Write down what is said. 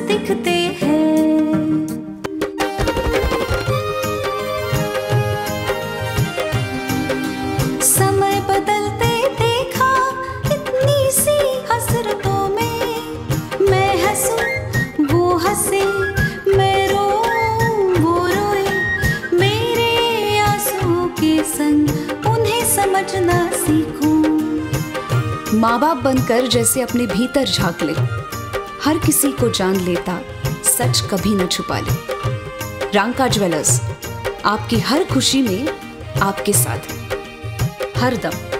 दिखते हैं। समय बदलते देखा, इतनी सी हसरतों में। मैं हंसूं, वो हंसे, मैं रो वो रोए। मेरे आंसुओं के संग उन्हें समझना सीखूं। माँ बाप बनकर जैसे अपने भीतर झाँक ले। हर किसी को जान लेता, सच कभी न छुपा ले। रांका ज्वेलर्स, आपकी हर खुशी में आपके साथ। हर दम